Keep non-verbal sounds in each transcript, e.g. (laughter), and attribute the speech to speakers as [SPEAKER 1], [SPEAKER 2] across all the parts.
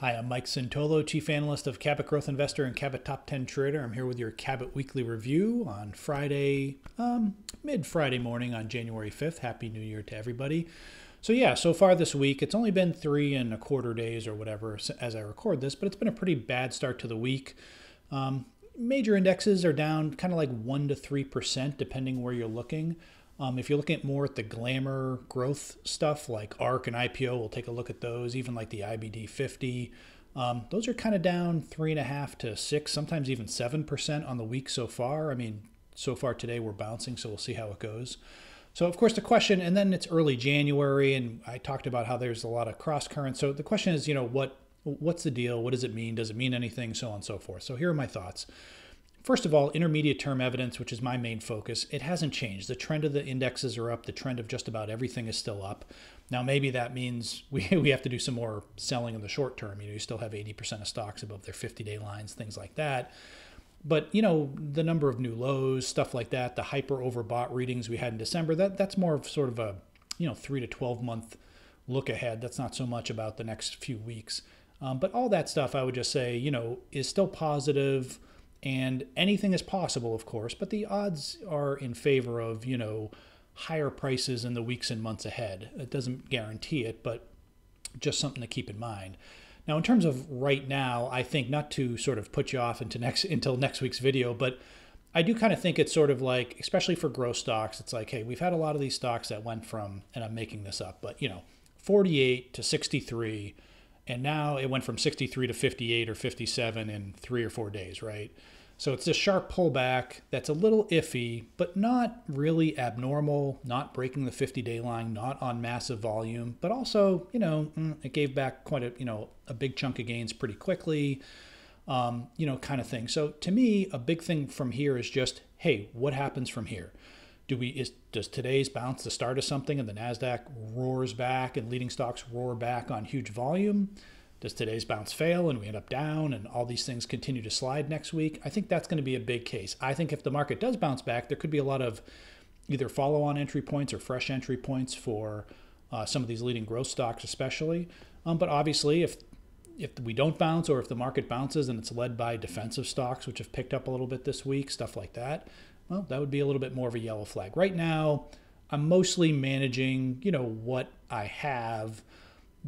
[SPEAKER 1] Hi, I'm Mike Cintolo, Chief Analyst of Cabot Growth Investor and Cabot Top 10 Trader. I'm here with your Cabot Weekly Review on Friday, um, mid Friday morning on January 5th. Happy New Year to everybody. So, yeah, so far this week, it's only been three and a quarter days or whatever as I record this, but it's been a pretty bad start to the week. Um, major indexes are down kind of like 1% to 3%, depending where you're looking. Um, if you're looking at more at the glamour growth stuff like ARK and IPO, we'll take a look at those. Even like the IBD 50, um, those are kind of down three and a half to six, sometimes even seven percent on the week so far. I mean, so far today we're bouncing, so we'll see how it goes. So of course the question, and then it's early January, and I talked about how there's a lot of cross currents. So the question is, you know, what what's the deal? What does it mean? Does it mean anything? So on and so forth. So here are my thoughts. First of all, intermediate term evidence, which is my main focus, it hasn't changed. The trend of the indexes are up. The trend of just about everything is still up. Now, maybe that means (laughs) we, we have to do some more selling in the short term. You know, you still have 80% of stocks above their 50 day lines, things like that. But, you know, the number of new lows, stuff like that, the hyper overbought readings we had in December, that, that's more of sort of a, you know, three to 12 month look ahead. That's not so much about the next few weeks. Um, but all that stuff, I would just say, you know, is still positive and anything is possible, of course, but the odds are in favor of, you know, higher prices in the weeks and months ahead. It doesn't guarantee it, but just something to keep in mind. Now, in terms of right now, I think not to sort of put you off into next until next week's video, but I do kind of think it's sort of like, especially for growth stocks, it's like, hey, we've had a lot of these stocks that went from, and I'm making this up, but you know, 48 to 63 and now it went from 63 to 58 or 57 in three or four days, right? So it's a sharp pullback that's a little iffy, but not really abnormal, not breaking the 50 day line, not on massive volume, but also, you know, mm, it gave back quite a, you know, a big chunk of gains pretty quickly, um, you know, kind of thing. So to me, a big thing from here is just, hey, what happens from here? do we is does today's bounce the start of something and the nasdaq roars back and leading stocks roar back on huge volume does today's bounce fail and we end up down and all these things continue to slide next week? I think that's going to be a big case. I think if the market does bounce back there could be a lot of either follow on entry points or fresh entry points for uh, some of these leading growth stocks especially. Um, but obviously if if we don't bounce or if the market bounces and it's led by defensive stocks which have picked up a little bit this week stuff like that well, that would be a little bit more of a yellow flag. Right now, I'm mostly managing, you know, what I have,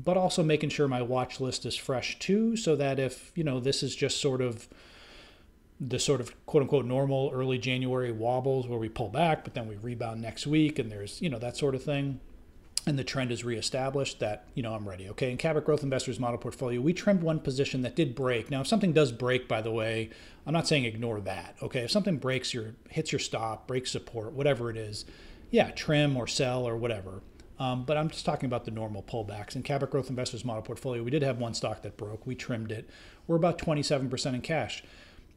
[SPEAKER 1] but also making sure my watch list is fresh too, so that if, you know, this is just sort of the sort of quote unquote normal early January wobbles where we pull back, but then we rebound next week and there's, you know, that sort of thing and the trend is reestablished, that you know I'm ready. Okay, in Cabot Growth Investors model portfolio, we trimmed one position that did break. Now, if something does break, by the way, I'm not saying ignore that. Okay, if something breaks your hits your stop, breaks support, whatever it is, yeah, trim or sell or whatever. Um, but I'm just talking about the normal pullbacks. In Cabot Growth Investors model portfolio, we did have one stock that broke. We trimmed it. We're about 27% in cash.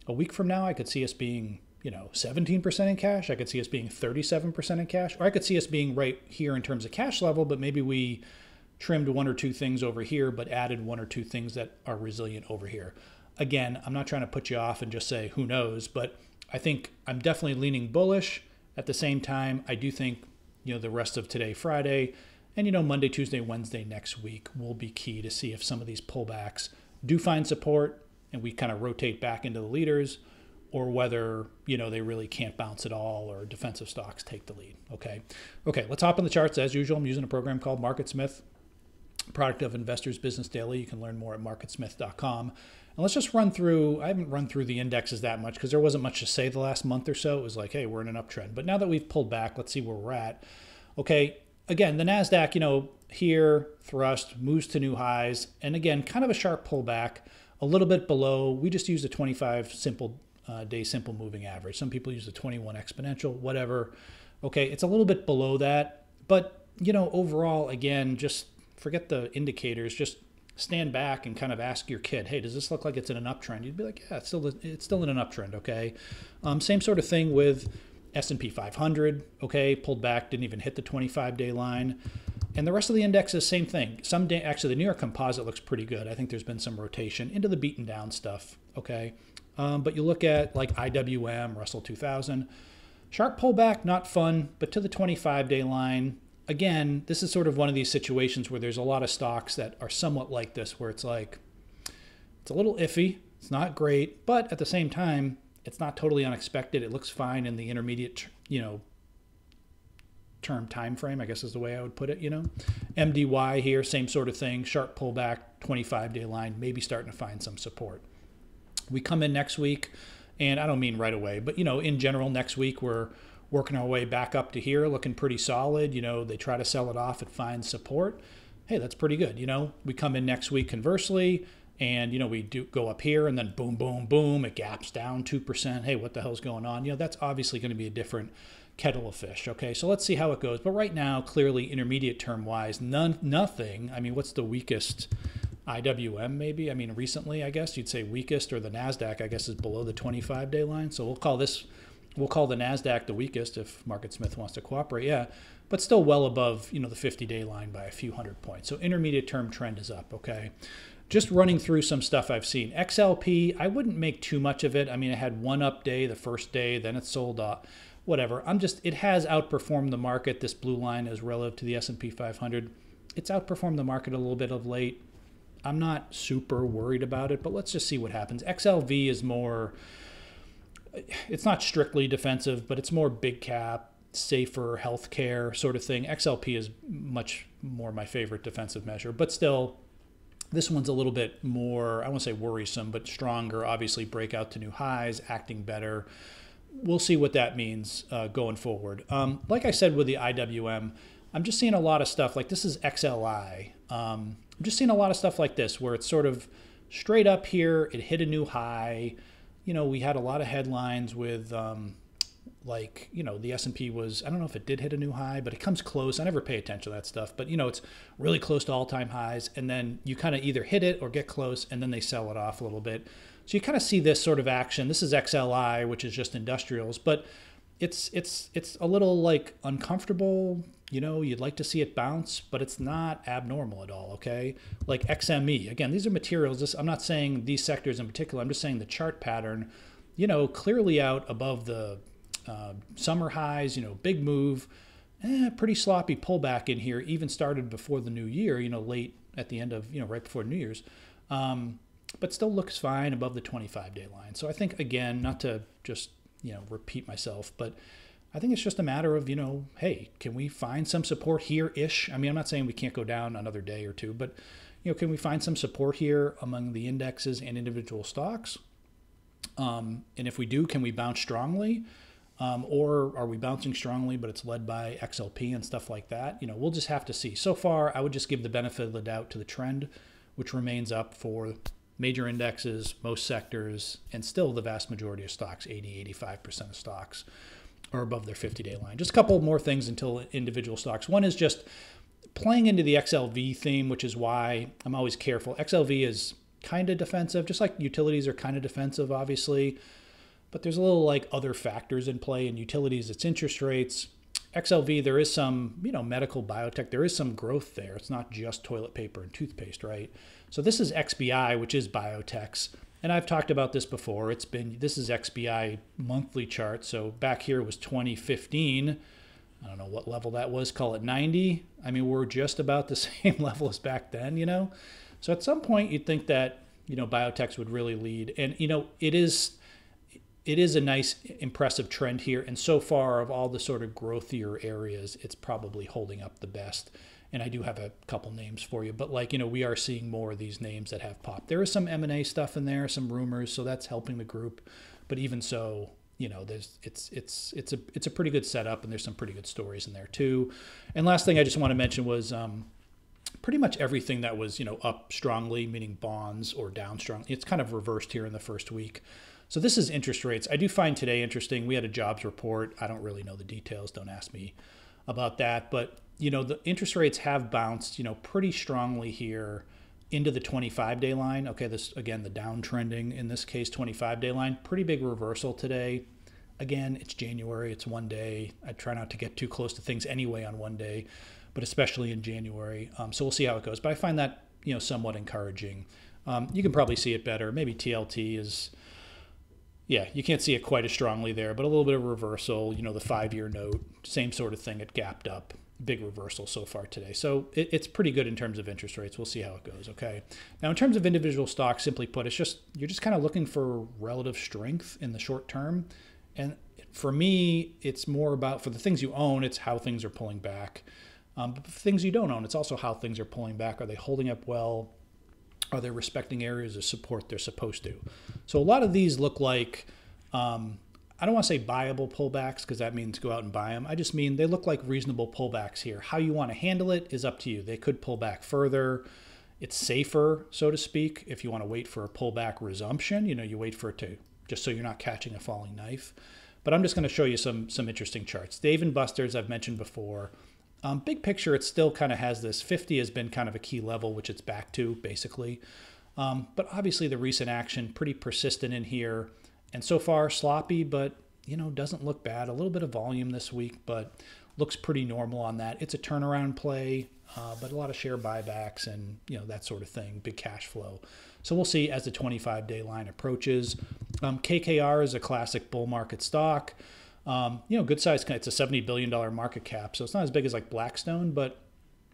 [SPEAKER 1] A week from now, I could see us being you know 17% in cash i could see us being 37% in cash or i could see us being right here in terms of cash level but maybe we trimmed one or two things over here but added one or two things that are resilient over here again i'm not trying to put you off and just say who knows but i think i'm definitely leaning bullish at the same time i do think you know the rest of today friday and you know monday tuesday wednesday next week will be key to see if some of these pullbacks do find support and we kind of rotate back into the leaders or whether you know they really can't bounce at all or defensive stocks take the lead okay? Okay let's hop on the charts. As usual i'm using a program called marketsmith product of investors business daily. You can learn more at marketsmith.com and let's just run through i haven't run through the indexes that much because there wasn't much to say the last month or so it was like hey we're in an uptrend but now that we've pulled back let's see where we're at okay again the nasdaq you know here thrust moves to new highs and again kind of a sharp pullback a little bit below we just used a 25 simple uh, day simple moving average. Some people use the 21 exponential, whatever. Okay, it's a little bit below that, but you know, overall, again, just forget the indicators. Just stand back and kind of ask your kid, "Hey, does this look like it's in an uptrend?" You'd be like, "Yeah, it's still it's still in an uptrend." Okay, um, same sort of thing with S&P 500. Okay, pulled back, didn't even hit the 25-day line. And the rest of the index is same thing. Some day, actually, the New York Composite looks pretty good. I think there's been some rotation into the beaten down stuff. Okay, um, but you look at like IWM, Russell 2000, sharp pullback, not fun, but to the 25 day line. Again, this is sort of one of these situations where there's a lot of stocks that are somewhat like this, where it's like, It's a little iffy. It's not great, but at the same time, it's not totally unexpected. It looks fine in the intermediate, you know, term time frame, I guess is the way I would put it, you know. MDY here, same sort of thing, sharp pullback, 25 day line, maybe starting to find some support. We come in next week, and I don't mean right away, but you know, in general, next week we're working our way back up to here, looking pretty solid. You know, they try to sell it off, it finds support. Hey, that's pretty good. You know, we come in next week conversely, and you know we do go up here and then boom boom boom it gaps down 2% hey what the hell's going on you know that's obviously going to be a different kettle of fish okay so let's see how it goes but right now clearly intermediate term wise none nothing i mean what's the weakest iwm maybe i mean recently i guess you'd say weakest or the nasdaq i guess is below the 25 day line so we'll call this we'll call the nasdaq the weakest if market smith wants to cooperate yeah but still well above you know the 50 day line by a few hundred points so intermediate term trend is up okay just running through some stuff I've seen. XLP, I wouldn't make too much of it. I mean, it had one up day the first day, then it sold off. Whatever. I'm just it has outperformed the market. This blue line is relative to the S&P 500. It's outperformed the market a little bit of late. I'm not super worried about it, but let's just see what happens. XLV is more it's not strictly defensive, but it's more big cap, safer healthcare sort of thing. XLP is much more my favorite defensive measure, but still this one's a little bit more, I won't say worrisome, but stronger. Obviously, break out to new highs, acting better. We'll see what that means uh, going forward. Um, like I said with the IWM, I'm just seeing a lot of stuff like this is XLI. Um, I'm just seeing a lot of stuff like this where it's sort of straight up here. It hit a new high. You know, we had a lot of headlines with um, like you know the S&P was I don't know if it did hit a new high but it comes close. I never pay attention to that stuff but you know it's really close to all-time highs and then you kind of either hit it or get close and then they sell it off a little bit. So you kind of see this sort of action. This is XLI which is just industrials but it's it's it's a little like uncomfortable you know you'd like to see it bounce but it's not abnormal at all okay like XME again these are materials this I'm not saying these sectors in particular I'm just saying the chart pattern you know clearly out above the uh, summer highs, you know, big move, eh, pretty sloppy pullback in here, even started before the new year, you know, late at the end of, you know, right before New Year's. Um, but still looks fine above the 25 day line. So I think, again, not to just, you know, repeat myself, but I think it's just a matter of, you know, hey, can we find some support here ish? I mean, I'm not saying we can't go down another day or two, but, you know, can we find some support here among the indexes and individual stocks? Um, and if we do, can we bounce strongly? Um, or are we bouncing strongly, but it's led by XLP and stuff like that? You know, we'll just have to see. So far, I would just give the benefit of the doubt to the trend, which remains up for major indexes, most sectors, and still the vast majority of stocks, 80, 85% of stocks are above their 50 day line. Just a couple more things until individual stocks. One is just playing into the XLV theme, which is why I'm always careful. XLV is kind of defensive, just like utilities are kind of defensive, obviously but there's a little like other factors in play in utilities it's interest rates xlv there is some you know medical biotech there is some growth there. It's not just toilet paper and toothpaste right? So this is xbi which is biotechs. And i've talked about this before. It's been this is xbi monthly chart. So back here was 2015 i don't know what level that was. Call it 90 i mean we're just about the (laughs) same level as back then you know? So at some point you'd think that you know biotechs would really lead. And you know it is it is a nice, impressive trend here. And so far, of all the sort of growthier areas, it's probably holding up the best. And I do have a couple names for you, but like you know, we are seeing more of these names that have popped. There is some M and A stuff in there, some rumors, so that's helping the group. But even so, you know, there's it's it's it's a it's a pretty good setup, and there's some pretty good stories in there too. And last thing I just want to mention was. Um, pretty much everything that was you know up strongly meaning bonds or down strong it's kind of reversed here in the first week so this is interest rates. I do find today interesting. We had a jobs report. I don't really know the details. Don't ask me about that. But you know, the interest rates have bounced, you know, pretty strongly here into the 25 day line. Okay, this again, the downtrending in this case, 25 day line. Pretty big reversal today. Again, it's January, it's one day. I try not to get too close to things anyway on one day, but especially in January. Um, so we'll see how it goes. But I find that, you know, somewhat encouraging. Um, you can probably see it better. Maybe TLT is yeah, you can't see it quite as strongly there, but a little bit of reversal. You know, the five year note, same sort of thing. It gapped up. big reversal so far today. So it, it's pretty good in terms of interest rates. We'll see how it goes. Okay. Now, in terms of individual stocks, simply put, it's just you're just kind of looking for relative strength in the short term. And for me, it's more about for the things you own, it's how things are pulling back. Um, but for things you don't own, it's also how things are pulling back. Are they holding up well? Are they respecting areas of support they're supposed to? So a lot of these look like um, I don't want to say buyable pullbacks because that means go out and buy them. I just mean they look like reasonable pullbacks here. How you want to handle it is up to you. They could pull back further. It's safer, so to speak, if you want to wait for a pullback resumption. You know, you wait for it to just so you're not catching a falling knife. But I'm just going to show you some some interesting charts. Dave and Buster's I've mentioned before. Um, big picture, it still kind of has this 50 has been kind of a key level, which it's back to basically. Um, but obviously, the recent action pretty persistent in here and so far sloppy, but you know doesn't look bad. A little bit of volume this week, but looks pretty normal on that. It's a turnaround play, uh, but a lot of share buybacks and you know that sort of thing, big cash flow. So we'll see as the 25-day line approaches. Um, KKR is a classic bull market stock. Um, you know, good size. It's a 70 billion dollar market cap, so it's not as big as like Blackstone, but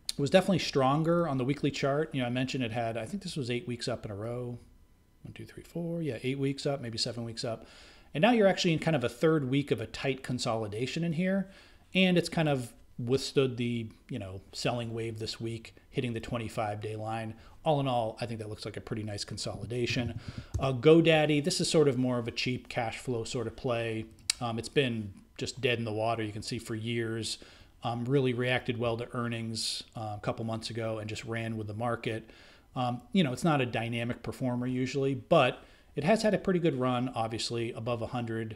[SPEAKER 1] it was definitely stronger on the weekly chart. You know, I mentioned it had. I think this was eight weeks up in a row one, two, three, four. Yeah, eight weeks up, maybe seven weeks up. And now you're actually in kind of a third week of a tight consolidation in here. And it's kind of withstood the, you know, selling wave this week, hitting the 25 day line. All in all, I think that looks like a pretty nice consolidation. Uh, GoDaddy, this is sort of more of a cheap cash flow sort of play. Um, it's been just dead in the water, you can see, for years. Um, really reacted well to earnings uh, a couple months ago and just ran with the market. Um, you know, it's not a dynamic performer usually, but it has had a pretty good run, obviously, above 100.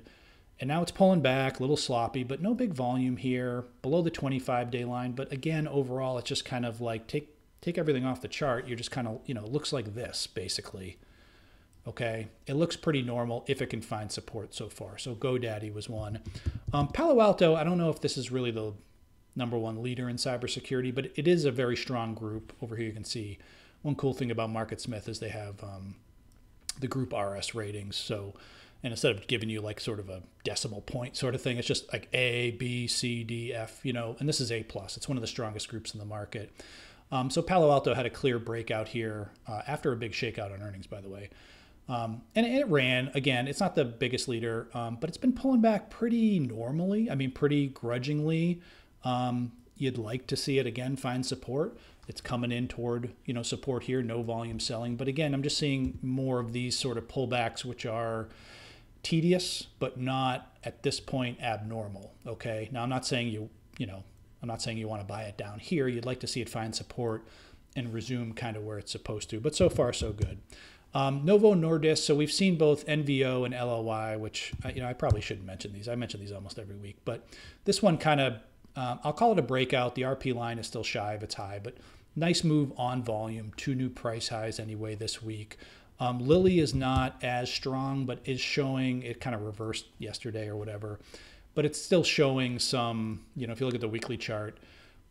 [SPEAKER 1] And now it's pulling back, a little sloppy, but no big volume here, below the 25 day line. But again, overall, it's just kind of like take take everything off the chart. You're just kind of, you know, looks like this basically. Okay, it looks pretty normal if it can find support so far. So GoDaddy was one. Um, Palo Alto, I don't know if this is really the number one leader in cybersecurity, but it is a very strong group. Over here, you can see one cool thing about MarketSmith is they have um, the group RS ratings. So, and instead of giving you like sort of a decimal point sort of thing, it's just like A, B, C, D, F, you know, and this is A plus. It's one of the strongest groups in the market. Um, so Palo Alto had a clear breakout here uh, after a big shakeout on earnings, by the way. Um, and it ran again. It's not the biggest leader, um, but it's been pulling back pretty normally. I mean, pretty grudgingly. Um, you'd like to see it again find support. It's coming in toward you know support here, no volume selling. But again, I'm just seeing more of these sort of pullbacks, which are tedious, but not at this point abnormal. Okay. Now I'm not saying you you know I'm not saying you want to buy it down here. You'd like to see it find support and resume kind of where it's supposed to. But so far so good. Um, Novo Nordisk. So we've seen both NVO and LLY, which you know I probably shouldn't mention these. I mention these almost every week, but this one kind of um, I'll call it a breakout. The RP line is still shy of its high, but nice move on volume. Two new price highs anyway this week. Um, Lilly is not as strong, but is showing it kind of reversed yesterday or whatever. But it's still showing some, you know, if you look at the weekly chart,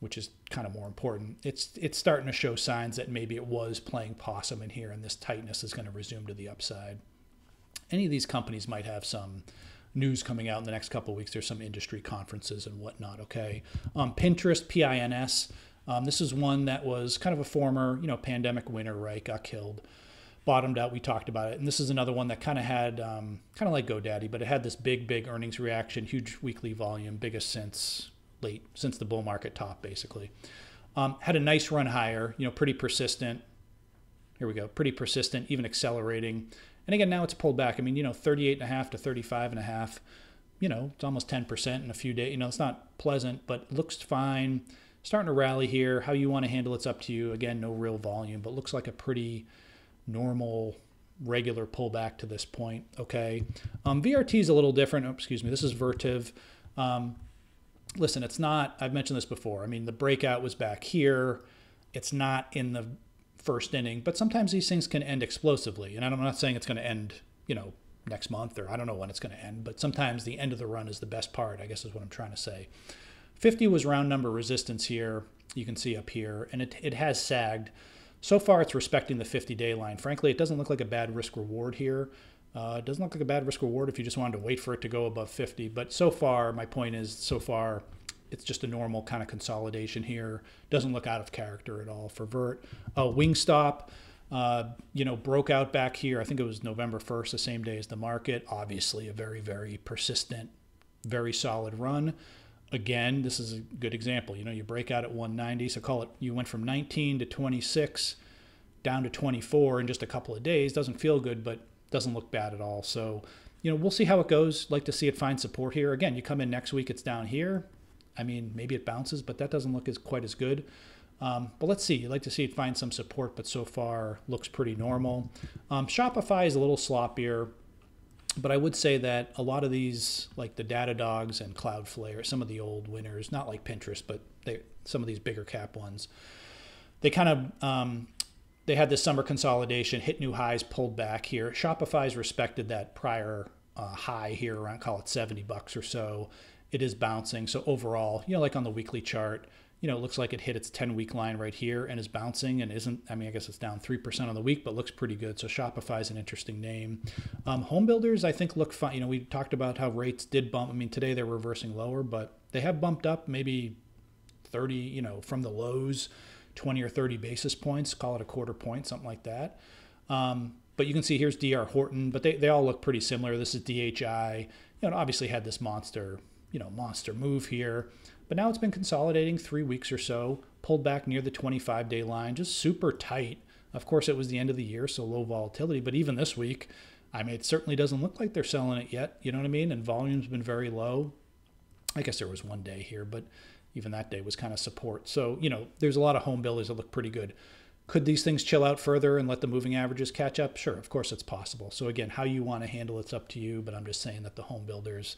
[SPEAKER 1] which is kind of more important, it's it's starting to show signs that maybe it was playing possum in here and this tightness is going to resume to the upside. Any of these companies might have some news coming out in the next couple weeks. There's some industry conferences and whatnot. Okay, um, Pinterest, P-I-N-S. Um, this is one that was kind of a former, you know, pandemic winner, right? Got killed, bottomed out. We talked about it, and this is another one that kind of had, um, kind of like GoDaddy, but it had this big, big earnings reaction, huge weekly volume, biggest since late since the bull market top, basically. Um, had a nice run higher, you know, pretty persistent. Here we go, pretty persistent, even accelerating. And again, now it's pulled back. I mean, you know, 38 and a half to 35 and a half, you know, it's almost 10% in a few days. You know, it's not pleasant, but looks fine. Starting to rally here. How you want to handle it's up to you. Again, no real volume, but looks like a pretty normal, regular pullback to this point. Okay. Um, VRT is a little different. Oh, excuse me. This is Vertiv. Um, listen, it's not, I've mentioned this before. I mean, the breakout was back here. It's not in the first inning, but sometimes these things can end explosively. And I'm not saying it's going to end, you know, next month or I don't know when it's going to end, but sometimes the end of the run is the best part, I guess is what I'm trying to say. 50 was round number resistance here. You can see up here, and it, it has sagged. So far, it's respecting the 50 day line. Frankly, it doesn't look like a bad risk reward here. Uh, it doesn't look like a bad risk reward if you just wanted to wait for it to go above 50. But so far, my point is, so far, it's just a normal kind of consolidation here. Doesn't look out of character at all for Vert. Uh, Wingstop, uh, you know, broke out back here. I think it was November 1st, the same day as the market. Obviously, a very, very persistent, very solid run. Again, this is a good example. You know, you break out at 190, so call it you went from 19 to 26 down to 24 in just a couple of days. Doesn't feel good, but doesn't look bad at all. So, you know, we'll see how it goes. Like to see it find support here. Again, you come in next week, it's down here. I mean, maybe it bounces, but that doesn't look as quite as good. Um, but let's see. You'd like to see it find some support, but so far looks pretty normal. Um, Shopify is a little sloppier, but I would say that a lot of these, like the Datadogs and Cloudflare, some of the old winners, not like Pinterest, but they, some of these bigger cap ones, they kind of um, they had this summer consolidation, hit new highs, pulled back here. Shopify's respected that prior uh, high here around call it 70 bucks or so. It is bouncing. So overall, you know, like on the weekly chart, you know, it looks like it hit its 10 week line right here and is bouncing and isn't, I mean, I guess it's down 3% on the week, but looks pretty good. So Shopify is an interesting name. Um, home builders, I think, look fine. You know, we talked about how rates did bump. I mean, today they're reversing lower, but they have bumped up maybe 30, you know, from the lows, 20 or 30 basis points, call it a quarter point, something like that. Um, but you can see here's DR Horton, but they, they all look pretty similar. This is DHI. You know, obviously had this monster, you know, monster move here. But now it's been consolidating three weeks or so, pulled back near the 25 day line, just super tight. Of course, it was the end of the year, so low volatility. But even this week, I mean, it certainly doesn't look like they're selling it yet. You know what I mean? And volume's been very low. I guess there was one day here, but even that day was kind of support. So, you know, there's a lot of home builders that look pretty good. Could these things chill out further and let the moving averages catch up? Sure, of course it's possible. So, again, how you want to handle it's up to you. But I'm just saying that the home builders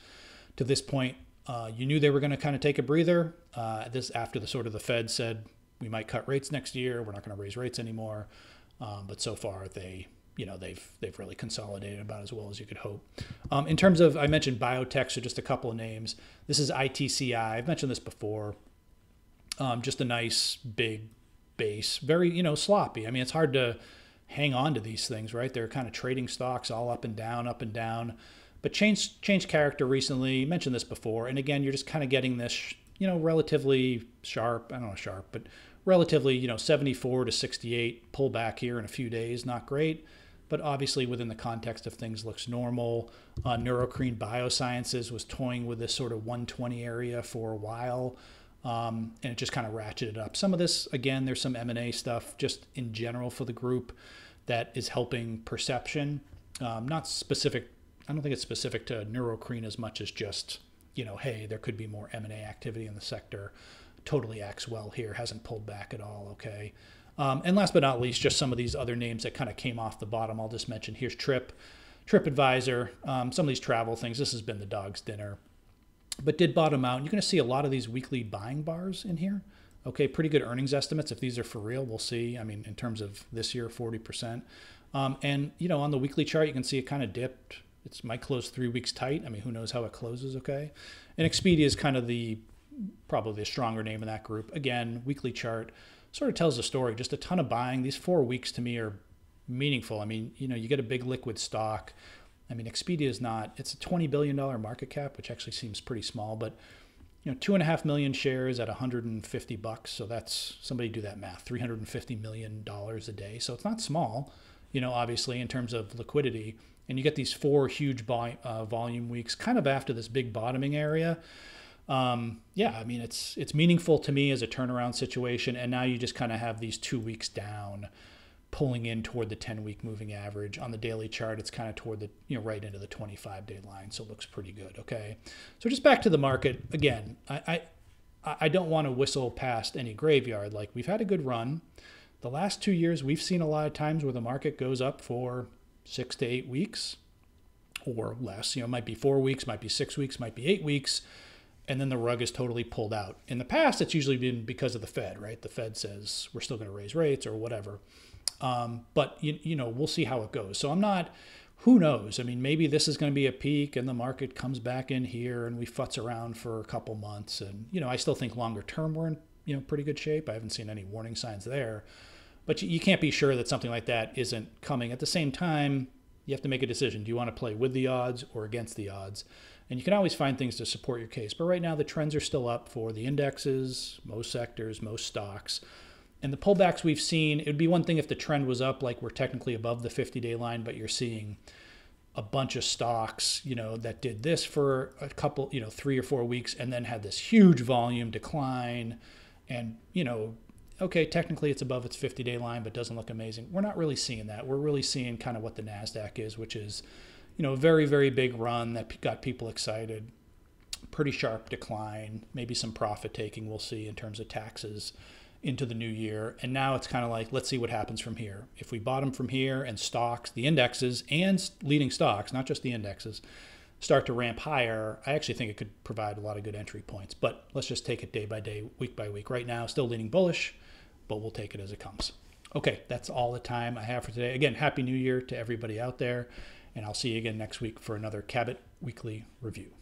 [SPEAKER 1] to this point uh, you knew they were going to kind of take a breather. Uh, this after the sort of the Fed said we might cut rates next year. We're not going to raise rates anymore. Um, but so far they you know they've they've really consolidated about as well as you could hope. Um, in terms of I mentioned biotech, so just a couple of names. This is ITCI. I've mentioned this before. Um, just a nice big base, very you know sloppy. I mean it's hard to hang on to these things, right? They're kind of trading stocks all up and down, up and down but changed changed character recently. Mentioned this before, and again, you're just kind of getting this, you know, relatively sharp. I don't know sharp, but relatively, you know, 74 to 68 pullback here in a few days. Not great, but obviously within the context of things looks normal. Uh, Neurocrine Biosciences was toying with this sort of 120 area for a while. Um, and it just kind of ratcheted up. Some of this, again, there's some M&A stuff just in general for the group that is helping perception. Um, not specific I don't think it's specific to Neurocrine as much as just, you know, hey, there could be more M&A activity in the sector. Totally acts well here, hasn't pulled back at all, okay? Um, and last but not least, just some of these other names that kind of came off the bottom. I'll just mention here's Trip, TripAdvisor, um, some of these travel things. This has been the dog's dinner, but did bottom out. You're going to see a lot of these weekly buying bars in here. Okay, pretty good earnings estimates. If these are for real, we'll see. I mean, in terms of this year, 40%. Um, and, you know, on the weekly chart, you can see it kind of dipped it might close three weeks tight. I mean, who knows how it closes, okay? And Expedia is kind of the probably the stronger name in that group. Again, weekly chart sort of tells the story. Just a ton of buying. These four weeks to me are meaningful. I mean, you know, you get a big liquid stock. I mean, Expedia is not, it's a $20 billion market cap, which actually seems pretty small, but you know, two and a half million shares at 150 bucks. So that's somebody do that math, 350 million dollars a day. So it's not small, you know, obviously in terms of liquidity and you get these four huge uh, volume weeks kind of after this big bottoming area. Um, yeah i mean it's it's meaningful to me as a turnaround situation and now you just kind of have these two weeks down pulling in toward the 10 week moving average. On the daily chart it's kind of toward the you know right into the 25 day line so it looks pretty good okay? So just back to the market again i i, I don't want to whistle past any graveyard. Like we've had a good run. The last two years we've seen a lot of times where the market goes up for six to eight weeks or less. You know, might be four weeks, might be six weeks, might be eight weeks, and then the rug is totally pulled out. In the past, it's usually been because of the Fed, right? The Fed says we're still going to raise rates or whatever. Um, but you, you know, we'll see how it goes. So I'm not. Who knows? I mean, maybe this is going to be a peak, and the market comes back in here, and we futz around for a couple months. And you know, I still think longer term we're in you know pretty good shape. I haven't seen any warning signs there but you can't be sure that something like that isn't coming. At the same time, you have to make a decision. Do you want to play with the odds or against the odds? And you can always find things to support your case. But right now, the trends are still up for the indexes, most sectors, most stocks. And the pullbacks we've seen, it would be one thing if the trend was up, like we're technically above the 50 day line, but you're seeing a bunch of stocks, you know, that did this for a couple, you know, three or four weeks and then had this huge volume decline. And, you know, okay, technically it's above its 50 day line, but doesn't look amazing. We're not really seeing that. We're really seeing kind of what the NASDAQ is, which is, you know, a very, very big run that got people excited. Pretty sharp decline, maybe some profit taking we'll see in terms of taxes into the new year. And now it's kind of like, let's see what happens from here. If we bottom from here and stocks, the indexes and leading stocks, not just the indexes, start to ramp higher, I actually think it could provide a lot of good entry points. But let's just take it day by day, week by week. Right now, still leaning bullish, but we'll take it as it comes. Okay, that's all the time I have for today. Again, Happy New Year to everybody out there, and I'll see you again next week for another Cabot Weekly Review.